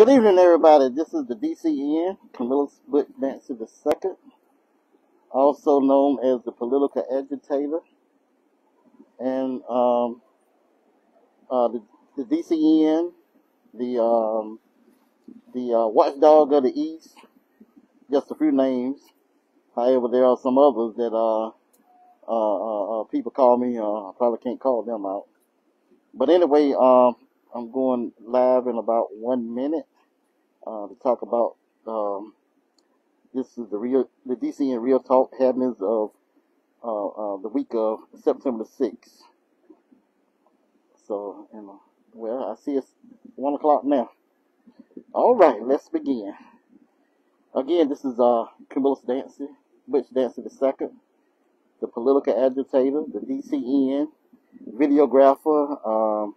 Good evening, everybody. This is the DCN, Curmilus Butch Dancy II, also known as the political agitator, and um, uh, the, the DCN, the um, the uh, watchdog of the East. Just a few names. However, there are some others that uh, uh, uh, uh, people call me. I probably can't call them out. But anyway, um, I'm going live in about one minute uh, to talk about um, this is the real the DCN Real Talk happenings of uh, uh, the week of September the sixth. So, you know, well, I see it's one o'clock now. All right, let's begin. Again, this is uh, Curmilus Dancy, Butch Dancy the second, the political agitator, the DCN, videographer, um,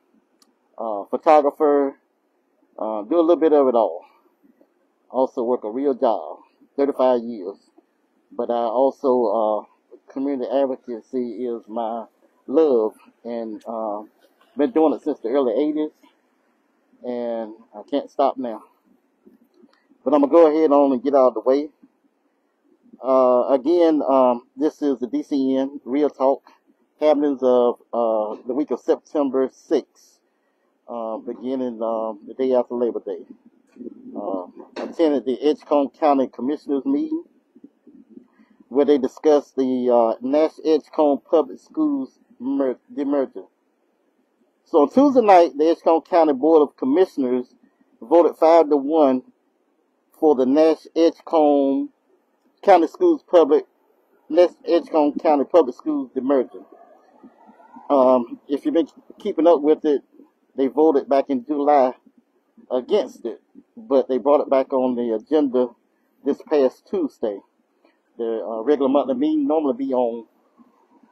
uh, photographer, uh, do a little bit of it all. Also work a real job, 35 years. But I also, uh, community advocacy is my love and, uh, been doing it since the early 80s and I can't stop now. But I'm gonna go ahead on and get out of the way. Uh, again, um, this is the DCN Real Talk happenings of uh, the week of September 6th, uh, beginning um, the day after Labor Day. Uh, attended the Edgecombe County Commissioners meeting where they discussed the uh, Nash Edgecombe Public Schools mer- demerger. So on Tuesday night, the Edgecombe County Board of Commissioners voted five to one for the Nash Edgecombe County Schools Public Nash Edgecombe County Public Schools demerger. Um, if you've been keeping up with it, they voted back in July against it, but they brought it back on the agenda this past Tuesday. The uh, regular monthly meeting normally be on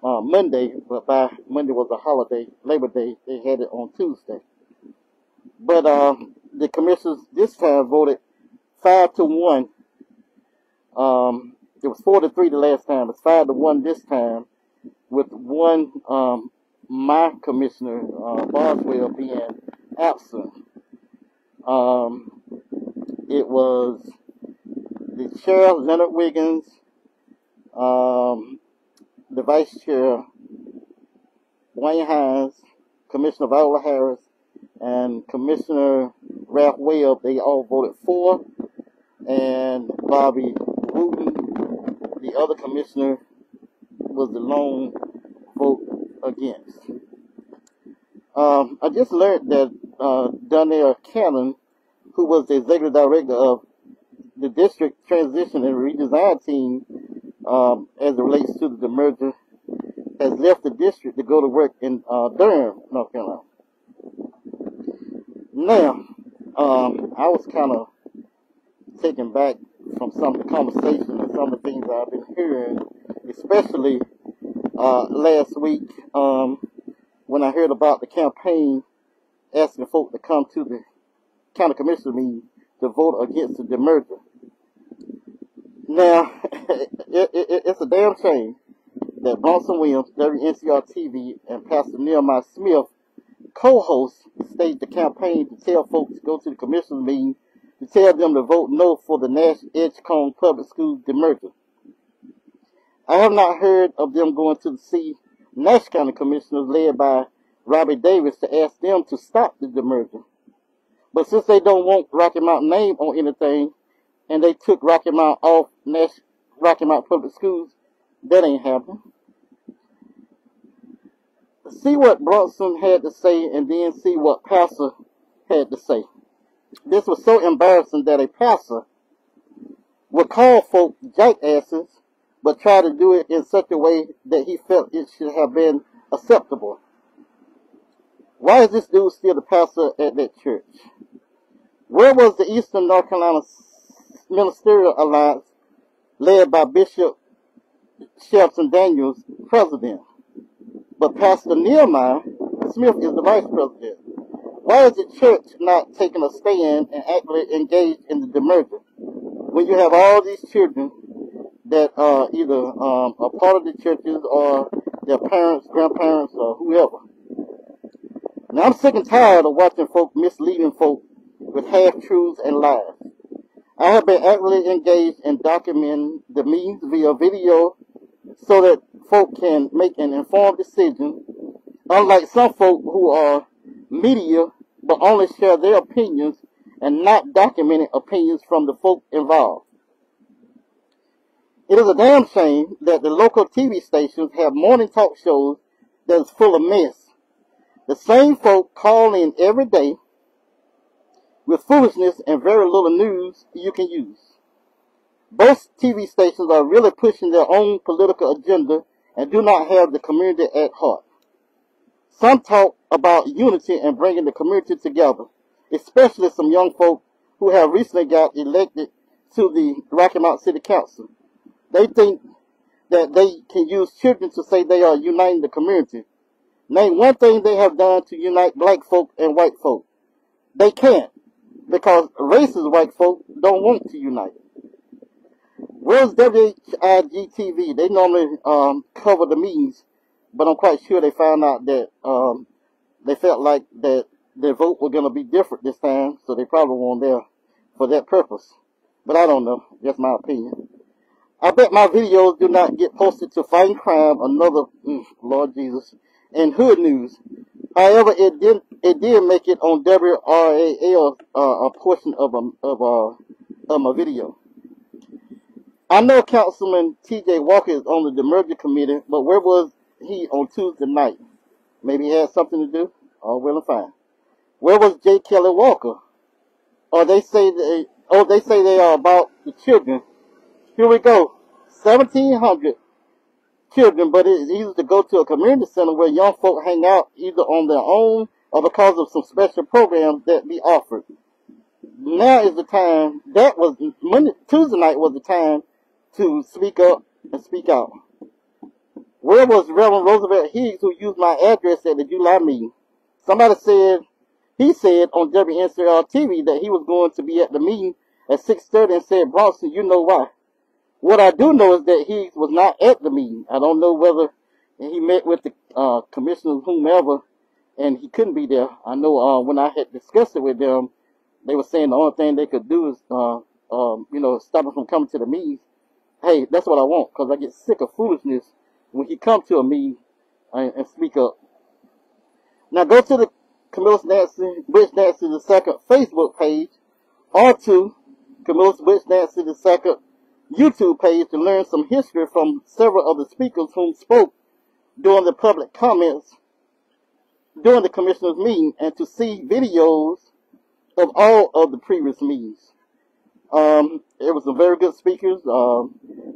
uh, Monday, but by Monday was a holiday, Labor Day, they had it on Tuesday. But uh, the commissioners this time voted five to one. Um, it was four to three the last time. It's five to one this time, with one um, my commissioner uh, Boswell being absent. Um, it was the chair Leonard Wiggins, um, the vice chair Wayne Hines, Commissioner Viola Harris, and Commissioner Ralph Webb. They all voted for, and Bobby Wooten, the other commissioner, was the lone against. Um, I just learned that uh, Donnell Cannon, who was the executive director of the district transition and redesign team, um, as it relates to the merger, has left the district to go to work in uh, Durham, North Carolina. Now, um, I was kind of taken back from some of the conversation and some of the things I've been hearing, especially uh, last week um, when I heard about the campaign asking folk to come to the county commissioner meeting to vote against the demerger. Now, it, it, it's a damn shame that Bronson Williams, WNCR TV, and Pastor Nehemiah Smith, co-hosts, staged the campaign to tell folks to go to the commissioner's meeting to tell them to vote no for the Nash Edgecombe Public Schools demerger. I have not heard of them going to see Nash County Commissioners led by Robbie Davis to ask them to stop the demerger. But since they don't want Rocky Mountain name on anything, and they took Rocky Mountain off Nash Rocky Mountain Public Schools, that ain't happening. See what Bronson had to say, and then see what Pastor had to say. This was so embarrassing that a pastor would call folk jackasses but try to do it in such a way that he felt it should have been acceptable. Why is this dude still the pastor at that church? Where was the Eastern North Carolina Ministerial Alliance led by Bishop Shelton Daniels president? But Pastor Nehemiah Smith is the vice president. Why is the church not taking a stand and actively engaged in the demerger? When you have all these children that are either um, a part of the churches or their parents, grandparents, or whoever. Now I'm sick and tired of watching folk misleading folk with half-truths and lies. I have been actively engaged in documenting the means via video so that folk can make an informed decision, unlike some folk who are media but only share their opinions and not documenting opinions from the folk involved. It is a damn shame that the local TV stations have morning talk shows that is full of mess. The same folk call in every day with foolishness and very little news you can use. Both TV stations are really pushing their own political agenda and do not have the community at heart. Some talk about unity and bringing the community together, especially some young folk who have recently got elected to the Rocky Mount City Council. They think that they can use children to say they are uniting the community. Name one thing they have done to unite black folk and white folk. They can't because racist white folk don't want to unite. Where's WHIG-TV? They normally um, cover the meetings, but I'm quite sure they found out that um, they felt like that their vote was going to be different this time, so they probably weren't there for that purpose. But I don't know. That's my opinion. I bet my videos do not get posted to Fighting Crime, another, mm, Lord Jesus, and Hood News. However, it did it did make it on WRAL uh, a portion of a of a of my video. I know Councilman T.J. Walker is on the demerger committee, but where was he on Tuesday night? Maybe he had something to do. Oh, well and fine. Where was J. Kelly Walker? Or they say they oh they say they are about the children here we go. 1,700 children, but it's easy to go to a community center where young folk hang out either on their own or because of some special programs that be offered. Now is the time, that was, Monday, Tuesday night was the time to speak up and speak out. Where was Reverend Roosevelt Higgs who used my address at the July meeting? Somebody said, he said on WNCR TV that he was going to be at the meeting at 6.30 and said, Bronson, you know why. What I do know is that he was not at the meeting. I don't know whether he met with the uh, commissioners, whomever, and he couldn't be there. I know uh, when I had discussed it with them, they were saying the only thing they could do is, uh, um, you know, stop him from coming to the meetings. Hey, that's what I want, because I get sick of foolishness when he come to a meeting and, and speak up. Now go to the Curmilus Dancy, Butch Dancy the second Facebook page, or to Curmilus Butch Dancy the second YouTube page to learn some history from several of the speakers whom spoke during the public comments during the commissioner's meeting and to see videos of all of the previous meetings. Um, it was some very good speakers. Um,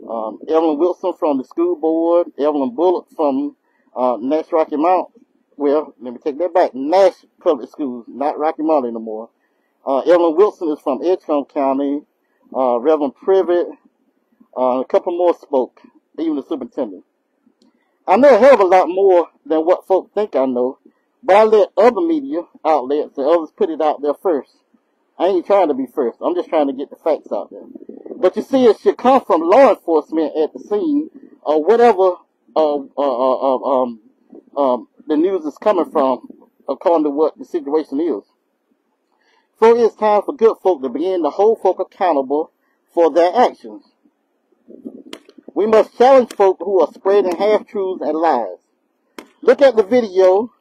um, Evelyn Wilson from the school board, Evelyn Bullock from uh, Nash Rocky Mount. Well, let me take that back. Nash Public Schools, not Rocky Mount anymore. Uh, Evelyn Wilson is from Edgecombe County. Uh, Reverend Privet, uh, a couple more spoke, even the superintendent. I know a hell of a lot more than what folks think I know, but I let other media outlets and others put it out there first. I ain't trying to be first. I'm just trying to get the facts out there. But you see, it should come from law enforcement at the scene or whatever uh, uh, uh, uh um, um, the news is coming from, according to what the situation is. So it's time for good folk to begin to hold folk accountable for their actions. We must challenge folk who are spreading half-truths and lies. Look at the video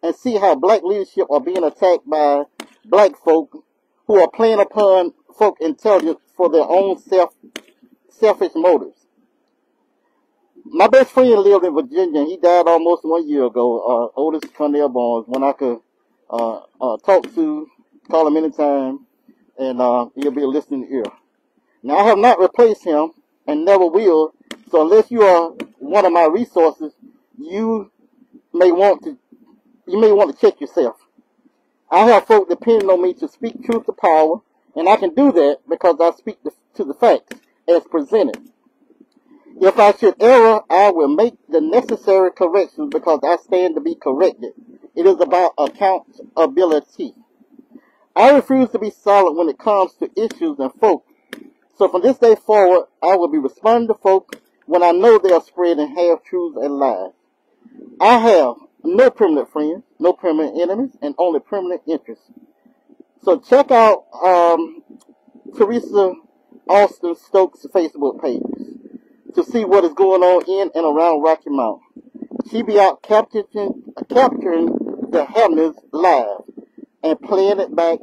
and see how black leadership are being attacked by black folk who are playing upon folk intelligence for their own self selfish motives. My best friend lived in Virginia. He died almost one year ago. Uh, Otis Cornell Barnes. When I could uh, uh, talk to, call him anytime, and uh, he'll be a listening ear. Now I have not replaced him and never will. So unless you are one of my resources, you may want to you may want to check yourself. I have folk depending on me to speak truth to power, and I can do that because I speak to the facts as presented. If I should err, I will make the necessary corrections because I stand to be corrected. It is about accountability. I refuse to be silent when it comes to issues and folk so from this day forward, I will be responding to folks when I know they are spreading half-truths and lies. I have no permanent friends, no permanent enemies, and only permanent interests. So check out um, Teresa Austin Stokes' Facebook page to see what is going on in and around Rocky Mount. She be out capturing, capturing the happenings live and playing it back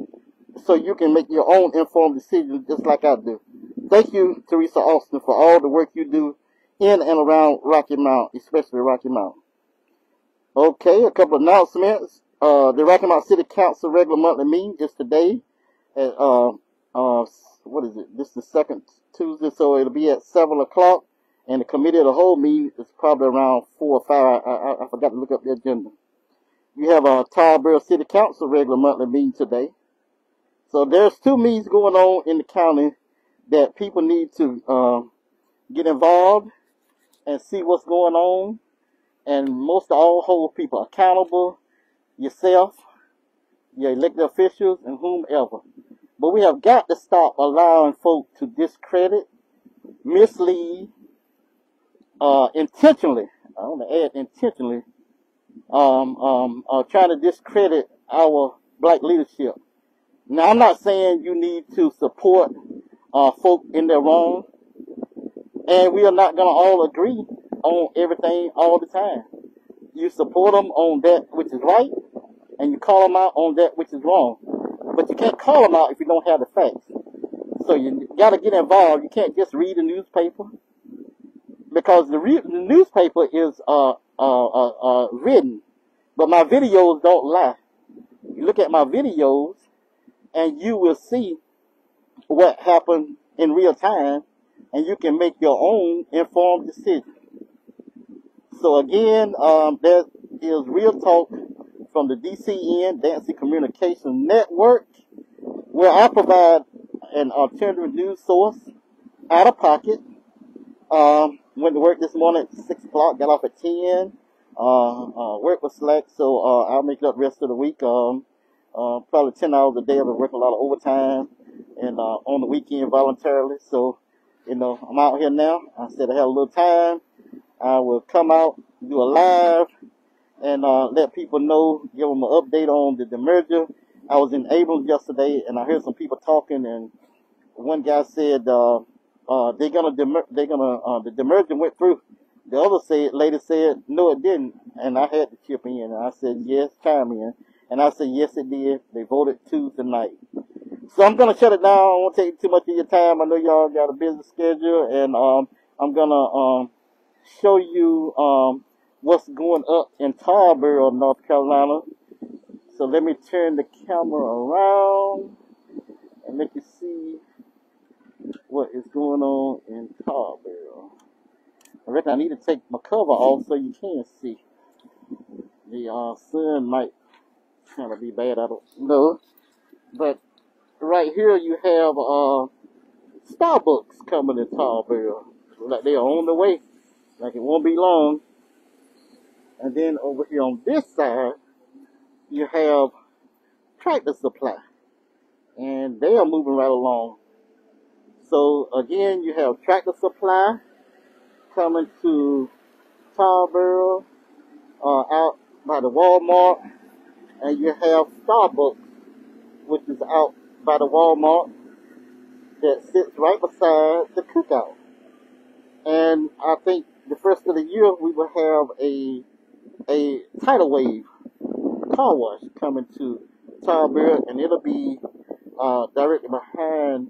so you can make your own informed decisions just like I do. Thank you, Teresa Austin, for all the work you do in and around Rocky Mount, especially Rocky Mount. Okay, a couple announcements. Uh, the Rocky Mount City Council regular monthly meeting is today at, uh, uh, what is it? This is the second Tuesday, so it'll be at 7 o'clock. And the committee of the whole meeting is probably around 4 or 5. I, I, I forgot to look up the agenda. You have a Tarboro City Council regular monthly meeting today. So there's two meetings going on in the county that people need to uh, get involved and see what's going on. And most of all, hold people accountable, yourself, your elected officials, and whomever. But we have got to stop allowing folk to discredit, mislead, uh, intentionally, I want to add intentionally, um, um, uh, trying to discredit our black leadership. Now, I'm not saying you need to support uh, folk in their wrong, and we are not going to all agree on everything all the time. You support them on that which is right, and you call them out on that which is wrong. But you can't call them out if you don't have the facts. So you got to get involved. You can't just read a newspaper because the, re- the newspaper is uh, uh, uh, uh, written, but my videos don't lie. You look at my videos, and you will see what happened in real time, and you can make your own informed decision. So again, um, there is real talk from the DCN Dancing Communication Network, where I provide an alternative news source out of pocket. Um, went to work this morning at 6 o'clock, got off at 10. Uh, uh, work was slack, so uh, I'll make it up the rest of the week. Um, uh, probably 10 hours a day. I've been working a lot of overtime and uh, on the weekend voluntarily. So, you know, I'm out here now. I said I had a little time. I will come out, do a live, and uh, let people know, give them an update on the demerger. I was in Abrams yesterday, and I heard some people talking, and one guy said uh, uh, they're gonna demer- they're gonna uh, the demerger went through. The other said, lady said, no, it didn't, and I had to chip in, and I said, yes, chime in, and I said, yes, it did. They voted Tuesday night. So I'm gonna shut it down. I won't take too much of your time. I know y'all got a busy schedule, and um, I'm gonna um, show you um, what's going up in Tarboro, North Carolina. So let me turn the camera around and let you see what is going on in Tarboro. I reckon I need to take my cover off so you can see. The uh, sun might kind of be bad, I don't know. But right here you have uh, Starbucks coming in Tarboro. Like they're on the way. Like it won't be long. And then over here on this side, you have Tractor Supply. And they are moving right along. So again, you have Tractor Supply coming to Tarboro, uh, out by the Walmart. And you have Starbucks, which is out by the Walmart that sits right beside the cookout. And I think the first of the year we will have a a tidal wave car wash coming to Tarboro, and it'll be uh, directly behind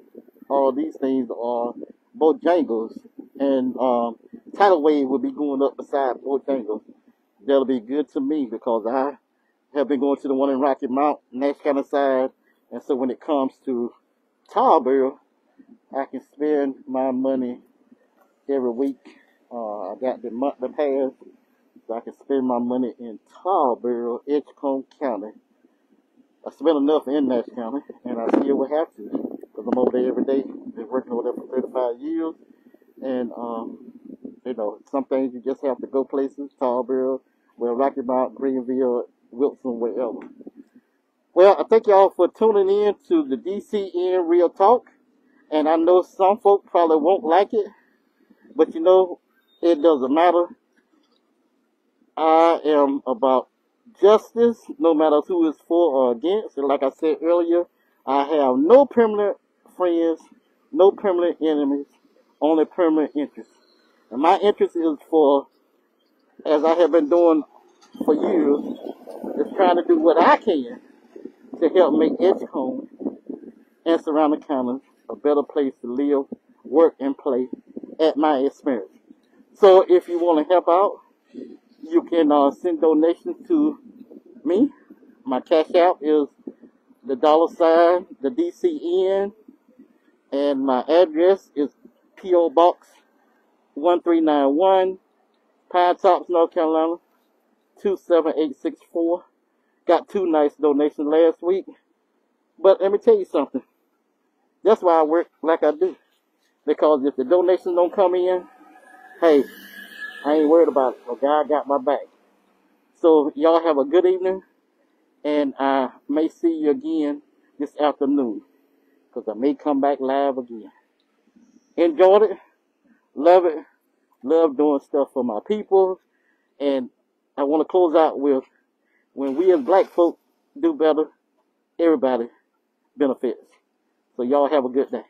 all these things are Bojangles, and um, tidal wave will be going up beside Bojangles. That'll be good to me because I have been going to the one in Rocky Mount, Nash County side, and so when it comes to Tarboro, I can spend my money every week. Uh, I got the monthly pass, so I can spend my money in Tarboro, Edgecombe County. I spent enough in Nash County, and I still will have to, because I'm over there every day. Been working over there for 35 years, and um, you know, some things you just have to go places, Tarboro, well, Rocky Mount, Greenville, Wilson, wherever. Well, I thank y'all for tuning in to the DCN Real Talk. And I know some folk probably won't like it, but you know, it doesn't matter. I am about justice, no matter who is for or against. And like I said earlier, I have no permanent friends, no permanent enemies, only permanent interests. And my interest is for, as I have been doing for years, is trying to do what I can to help make Edgecombe and surrounding counties a better place to live, work, and play at my expense. So if you want to help out, you can uh, send donations to me. My cash app is the dollar sign, the DCN, and my address is P.O. Box 1391, Pinetops, North Carolina 27864. Got two nice donations last week. But let me tell you something. That's why I work like I do. Because if the donations don't come in, hey, I ain't worried about it. God got my back. So y'all have a good evening, and I may see you again this afternoon, because I may come back live again. Enjoyed it, love it, love doing stuff for my people, and I want to close out with, when we as black folk do better, everybody benefits. So y'all have a good day.